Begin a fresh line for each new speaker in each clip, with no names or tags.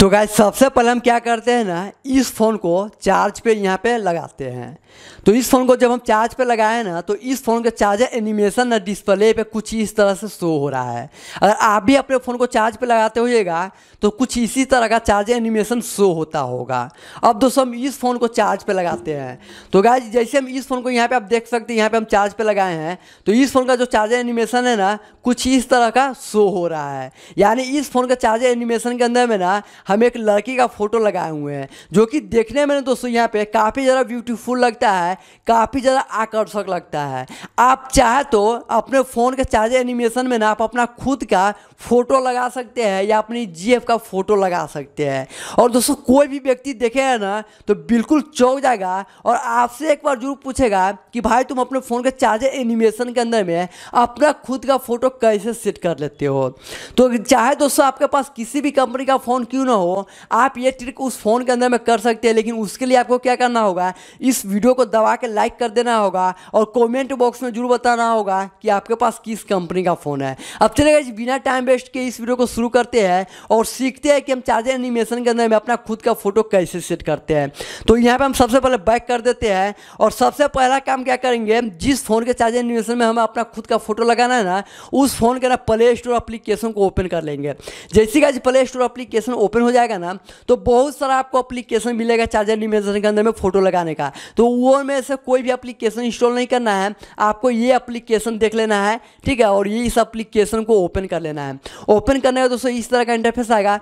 तो गाय सबसे पहले हम क्या करते हैं ना, इस फ़ोन को चार्ज पे यहाँ पे लगाते हैं। तो इस फ़ोन को जब हम चार्ज पे लगाए ना तो इस फ़ोन का चार्जर एनिमेशन ना डिस्प्ले पे कुछ इस तरह से शो हो रहा है। अगर आप भी अपने फ़ोन को चार्ज पे लगाते होइएगा तो कुछ इसी तरह का चार्जर एनिमेशन शो होता होगा। अब दोस्तों, हम इस फ़ोन को चार्ज पे लगाते हैं। तो गाय जैसे हम इस फ़ोन को यहाँ पे आप देख सकते हैं, यहाँ पे हम चार्ज पे लगाए हैं तो इस फ़ोन का जो चार्जर एनिमेशन है ना, कुछ इस तरह का शो हो रहा है। यानी इस फ़ोन का चार्जर एनिमेशन के अंदर में ना हम एक लड़की का फ़ोटो लगाए हुए हैं, जो कि देखने में दोस्तों यहाँ पे काफ़ी ज़्यादा ब्यूटीफुल लगता है, काफ़ी ज़्यादा आकर्षक लगता है। आप चाहे तो अपने फ़ोन के चार्जर एनिमेशन में ना आप अपना खुद का फ़ोटो लगा सकते हैं या अपनी जीएफ का फ़ोटो लगा सकते हैं। और दोस्तों, कोई भी व्यक्ति देखेगा ना तो बिल्कुल चौंक जाएगा और आपसे एक बार ज़रूर पूछेगा कि भाई, तुम अपने फ़ोन के चार्जर एनिमेशन के अंदर में अपना खुद का फ़ोटो कैसे सेट कर लेते हो? तो चाहे दोस्तों, आपके पास किसी भी कंपनी का फ़ोन क्यों ना हो, आप ये ट्रिक उस फ़ोन के अंदर में कर सकते हैं, लेकिन उसके लिए आपको क्या करना होगा, इस वीडियो को दबा के लाइक कर देना होगा और कमेंट बॉक्स में ज़रूर बताना होगा कि आपके पास किस कंपनी का फ़ोन है। अब चलेगा बिना टाइम वेस्ट के इस वीडियो को शुरू करते हैं और सीखते हैं कि हम चार्जर एनिमेशन के अंदर में अपना खुद का फ़ोटो कैसे सेट करते हैं। तो यहाँ पर हम सबसे पहले बैक कर देते हैं और सबसे पहला काम क्या करेंगे, जिस फ़ोन के चार्जर एनिमेशन में हमें अपना खुद का फ़ोटो लगाना है ना, उस फ़ोन के ना प्ले स्टोर अप्लीकेशन को ओपन कर लेंगे। जैसे कि प्ले स्टोर अप्लीकेशन ओपन हो जाएगा ना तो बहुत सारा आपको अप्लीकेशन मिलेगा चार्जर एनिमेशन के अंदर में फ़ोटो लगाने का। तो वो में से कोई भी अप्लीकेशन इंस्टॉल नहीं करना है, आपको ये अप्लीकेशन देख लेना है, ठीक है? और ये इस अप्लीकेशन को ओपन कर लेना है। ओपन करने का दोस्तों इस तरह का इंटरफेस आएगा।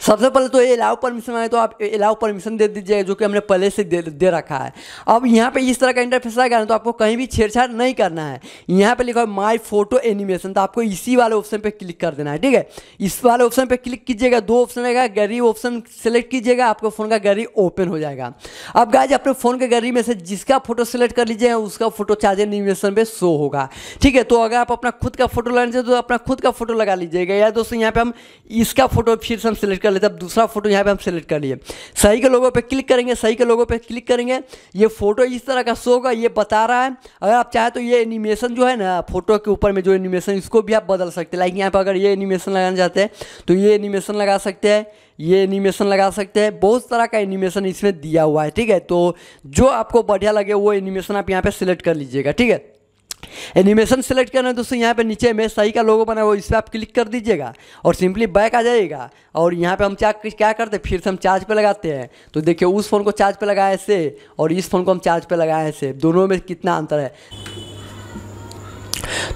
सबसे पहले तो ये अलाउ परमिशन आए तो आप अलाउ परमिशन दे दीजिएगा जो कि हमने पहले से दे, दे रखा है। अब यहाँ पे इस तरह का इंटरफेस आएगा ना तो आपको कहीं भी छेड़छाड़ नहीं करना है। यहाँ पे लिखा है माई फ़ोटो एनिमेशन तो आपको इसी वाले ऑप्शन पे क्लिक कर देना है ठीक है? इस वाले ऑप्शन पे क्लिक कीजिएगा दो ऑप्शन रहेगा गैलरी ऑप्शन सेलेक्ट कीजिएगा आपको फ़ोन का गैलरी ओपन हो जाएगा। अब गाय अपने फ़ोन के गैलरी में से जिसका फ़ोटो सेलेक्ट कर लीजिएगा उसका फ़ोटो चार्ज एनिमेशन पे शो होगा ठीक है? तो अगर आप अपना खुद का फ़ोटो लगाना तो अपना खुद का फ़ोटो लगा लीजिएगा। या दोस्तों यहाँ पे हम इसका फ़ोटो फिर से हम सेलेक्ट कर लेते हैं। अब दूसरा फ़ोटो यहाँ पे हम सेलेक्ट कर लिए। सही के लोगों पे क्लिक करेंगे, सही के लोगों पे क्लिक करेंगे। ये फ़ोटो इस तरह का शो होगा, ये बता रहा है। अगर आप चाहे तो ये एनिमेशन जो है ना फ़ोटो के ऊपर में जो एनिमेशन इसको भी आप बदल सकते हैं। लाइक यहाँ पर अगर ये एनिमेशन लगाना चाहते हैं तो ये एनिमेशन लगा सकते हैं, ये एनिमेशन लगा सकते हैं। बहुत तरह का एनिमेशन इसमें दिया हुआ है, ठीक है? तो जो आपको बढ़िया लगे, वो एनिमेशन आप यहाँ पे सिलेक्ट कर लीजिएगा, ठीक है? एनिमेशन सेलेक्ट करना है दोस्तों, यहाँ पे नीचे में सही का लोगो बना हुआ इस पर आप क्लिक कर दीजिएगा और सिंपली बैक आ जाएगा और यहाँ पे हम क्या क्या करते हैं? फिर से हम चार्ज पे लगाते हैं। तो देखिए, उस फ़ोन को चार्ज पे लगाए से और इस फ़ोन को हम चार्ज पे लगाए से दोनों में कितना अंतर है?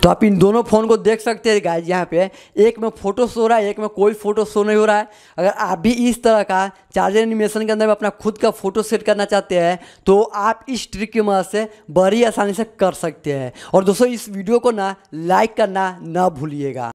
तो आप इन दोनों फ़ोन को देख सकते हैं गाइज़ यहाँ पे। एक में फ़ोटो शो रहा है, एक में कोई फ़ोटो शो नहीं हो रहा है। अगर आप भी इस तरह का चार्जर एनिमेशन के अंदर में अपना खुद का फ़ोटो सेट करना चाहते हैं तो आप इस ट्रिक की मदद से बड़ी आसानी से कर सकते हैं। और दोस्तों, इस वीडियो को ना लाइक करना ना भूलिएगा।